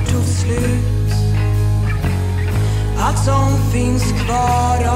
det tog slut. Allt som finns kvar